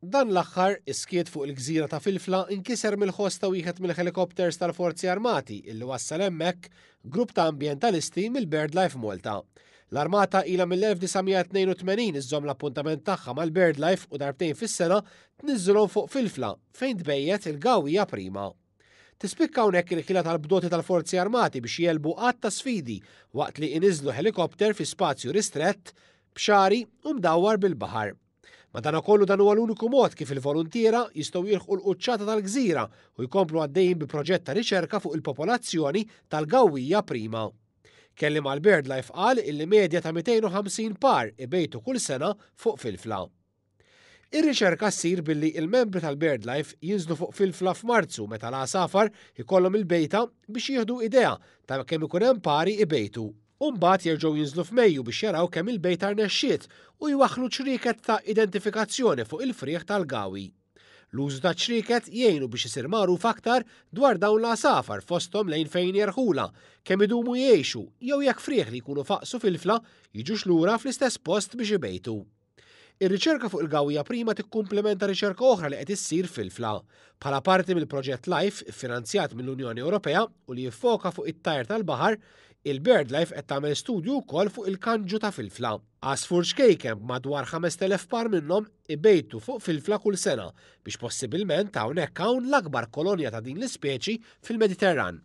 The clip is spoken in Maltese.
Dan l-aħħar, is-skiet fuq il-gżira ta' Filfla nkiser mill-ħoss ta' wieħed mill-ħelikopters tal-Forzi Armati illi wassal hemmhekk grupp ta' ambjentalisti mill-BirdLife Malta. L-Armata ilha mill-1982 iżżomm l-appuntament tagħha mal-BirdLife u darbtejn fis-sena tniżżilhom fuq Filfla fejn tbejjet il-gawija prima. Tispikka hawnhekk il-ħila tal-bdoti tal-Forzi Armati biex jelbu għadd ta' sfidi waqt li iniżlu ħelikopter fi spazju ristrett, b'xari u mdawwar bil-baħar. Madanakollu dan huwa l-uniku mod kif il-voluntiera jistgħu jilħqu l-quċċata tal-gżira u jkomplu għaddejjin bi proġett ta' riċerka fuq il-popolazzjoni tal-gawwija prima. Kellim għal BirdLife qal illi medja ta' 250 par ibejtu kull sena fuq filfla. Ir-riċerka ssir billi il-membri tal-BirdLife jinżlu fuq filfla f'Marzu meta l-għasafar ikollhom il-bejta biex jieħdu idea ta' kemm ikun hemm pari ibejtu. U mbagħad jerġgħu jinżlu f'Mejju biex jaraw kemm il-bejta rnexxiet u jwaħħlu ċrieket ta' identifikazzjoni fuq il-frieħ tal-gawi. L-użu taċ-ċrieket jgħinu biex isir magħruf aktar dwar dawn l-għasafar fosthom lejn fejn jerħulha, kemm idumu jgħixu jew jekk frieħ li jkunu faqqsu filfla jiġux lura fl-istess post biex ibejtu. Ir-riċerka fuq il-Gawija Prima tikkumplementa riċerka oħra li qed issir fil-Fla, bħala parti mill-proġett Life iffinanzjat mill-Unjoni Ewropea u li jiffoka fuq it-tajr tal-baħar, il-BirdLife qed tagħmel studju wkoll fuq il-kanġu ta' filfla. Għasfur ċkejken b'madwar 5,000 par minnhom ibejtu fuq filfla kull sena biex possibilment hawnhekk hawn l-akbar kolonja ta' din l-ispeċi fil-Mediterran.